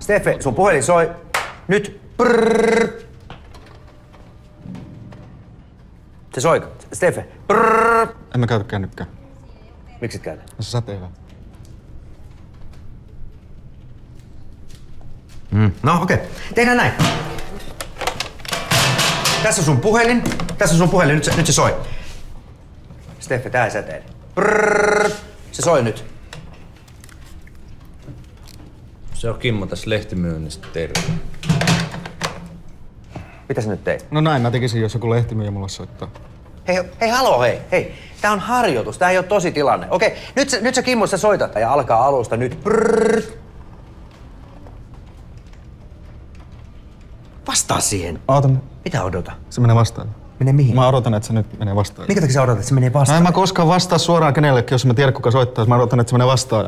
Steffe, sun puhelin soi. Nyt. Prrrr. Se soi. Steffe. Prrrr. En mä käytä kännykkää. Miksi et käytä? Se säteilää. Mm. No okei, okay. tehdään näin. Tässä on sun puhelin. Tässä on sun puhelin. Nyt se, nyt se soi. Steffe, tää ei säteile. Prrrr. Se soi nyt. Se on Kimmo tässä lehtimyynnistä terve. Mitä sä nyt teit? No näin mä tekisin, jos joku lehtimyyjä mulle soittaa. Hei, hei, haloo, hei, hei. Tää on harjoitus, tää ei ole tosi tilanne. Okei, nyt, sä- nyt sä Kimmo, sä soitat ja alkaa alusta nyt. Prrrr. Vastaa siihen. Ootan, Mitä odota? se menee vastaan. Mene mihin? Mä odotan, että se nyt menee vastaan. Minkä takia sä odotat, että se menee No vastaan? en mä koskaan vastaa suoraan kenellekin, jos mä tiedän kuka soittaa. Mä odotan, että se menee vastaan.